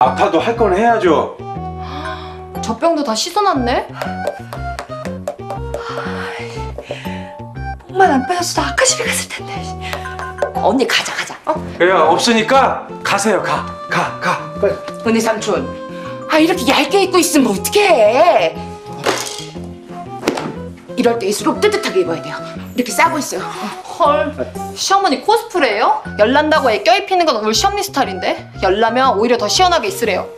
아파도 할 건 해야죠. 젖병도 다 씻어놨네? 목만 안 빠졌어도 아까 집에 갔을 텐데. 언니 가자 가자. 어? 그래요 없으니까 가세요 가 가 가. 빨리. 언니 삼촌. 아 이렇게 얇게 입고 있으면 어떡해. 이럴 때일수록 뜨뜻하게 입어야 돼요. 이렇게 싸고 있어요. 헐 시어머니 코스프레예요? 열난다고 애 껴입히는 건 우리 시어머니 스타일인데 열나면 오히려 더 시원하게 있으래요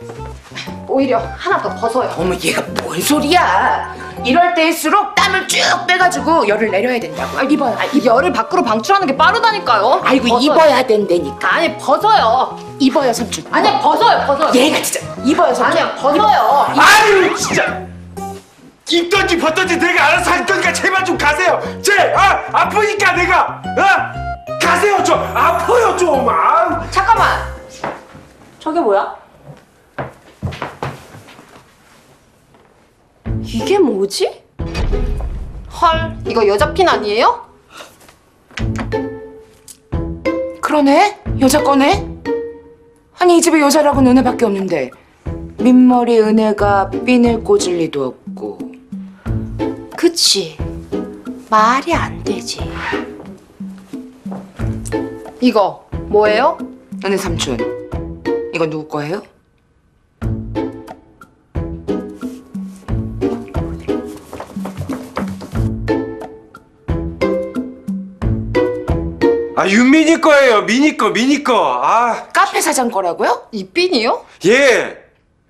오히려 하나 더 벗어요 어머 얘가 뭔 소리야. 이럴 때일수록 땀을 쭉 빼가지고 열을 내려야 된다고. 아, 입어요. 아, 이 열을 밖으로 방출하는 게 빠르다니까요 아이고 벗어요. 입어야 된다니까. 아니 벗어요 입어요 삼촌. 아니 벗어요 벗어요 얘가 진짜 입어요 삼촌. 아니야 벗어요 아유 진짜. 입던지 벗던지 내가 알아서 할 거니까 제발 좀. 아프니까 내가 아 가세요 좀 아파요 좀. 아. 잠깐만 저게 뭐야? 이게 뭐지? 헐 이거 여자 핀 아니에요? 그러네? 여자 거네? 아니 이 집에 여자라고는 은혜밖에 없는데 민머리 은혜가 핀을 꽂을 리도 없고 그치 말이 안 되지 이거 뭐예요? 은혜 삼촌 이거 누구 거예요? 아 윤민이 거예요 미니 거 미니 거. 아 카페 사장 거라고요? 이 핀이요? 예.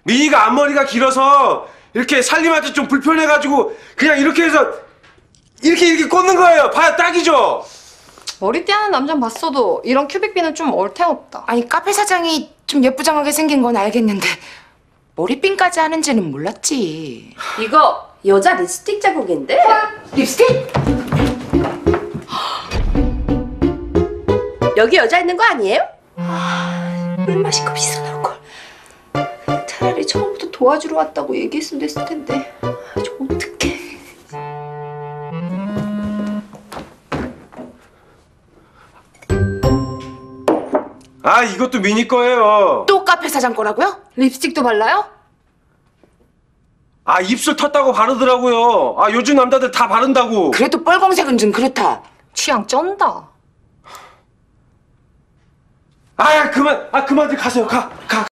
미니가 앞머리가 길어서 이렇게 살림한테 좀 불편해가지고 그냥 이렇게 해서 이렇게 이렇게 꽂는 거예요. 봐요 딱이죠. 머리띠 하는 남자는 봤어도 이런 큐빅핀은 좀 얼탱없다 아니 카페 사장이 좀 예쁘장하게 생긴 건 알겠는데 머리핀까지 하는지는 몰랐지 이거 여자 립스틱 자국인데? 립스틱? 여기 여자 있는 거 아니에요? 물 마시고 씻어놓을 걸. 차라리 처음부터 도와주러 왔다고 얘기했으면 됐을 텐데. 아 이것도 미니 거예요. 또 카페 사장 거라고요? 립스틱도 발라요? 아 입술 텄다고 바르더라고요. 아 요즘 남자들 다 바른다고. 그래도 뻘검색은 좀 그렇다. 취향 쩐다 아 그만 아 그만들 가세요 가 가 가.